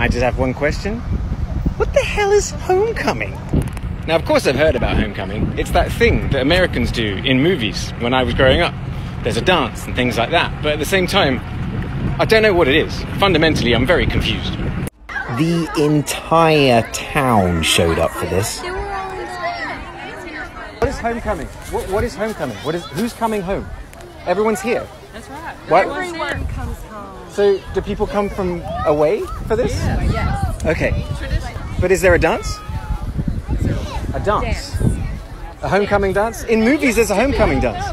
I just have one question. What the hell is homecoming? Now, of course, I've heard about homecoming. It's that thing that Americans do in movies when I was growing up. There's a dance and things like that. But at the same time, I don't know what it is. Fundamentally, I'm very confused. The entire town showed up for this. What is homecoming? What, what is homecoming? What is who's coming home? Everyone's here. That's right. What? Everyone comes home. So, do people come from away for this? Yes. Okay. But is there a dance? A dance. A homecoming dance? In movies, there's a homecoming dance.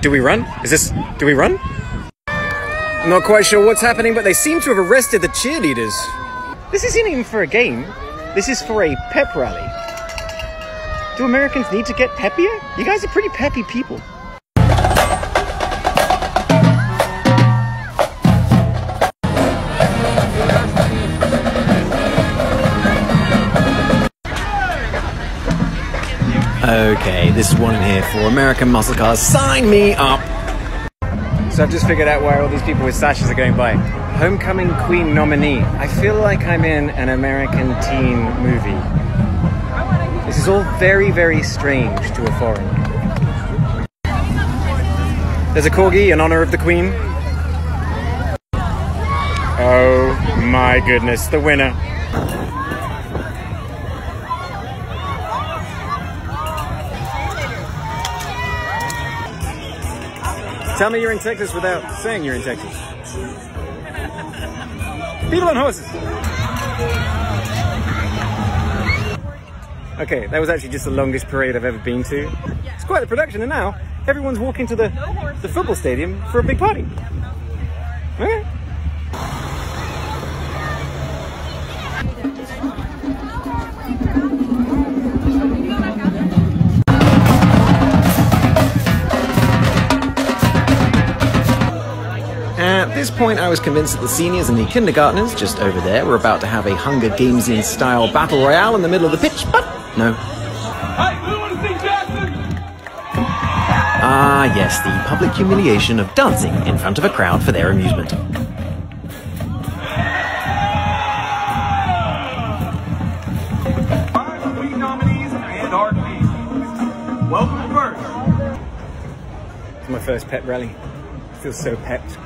Do we run? Is this. Do we run? I'm not quite sure what's happening, but they seem to have arrested the cheerleaders. This isn't even for a game, this is for a pep rally. Do Americans need to get peppier? You guys are pretty peppy people. Okay, this is what I'm here for. American muscle cars, sign me up! So I've just figured out why all these people with sashes are going by. Homecoming Queen nominee. I feel like I'm in an American teen movie. Is all very, very strange to a foreigner. There's a corgi in honor of the Queen. Oh my goodness, the winner. Tell me you're in Texas without saying you're in Texas. People on horses. Okay, that was actually just the longest parade I've ever been to. It's quite the production, and now everyone's walking to the, the football stadium for a big party. Okay. At this point, I was convinced that the seniors and the kindergartners, just over there, were about to have a Hunger Gamesian style battle royale in the middle of the pitch, but no. Ah, yes, the public humiliation of dancing in front of a crowd for their amusement. Five Queen nominees and our king. Welcome first. It's my first pep rally. I feel so pepped.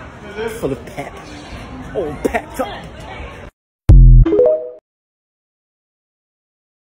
Full of pep. All pepped up.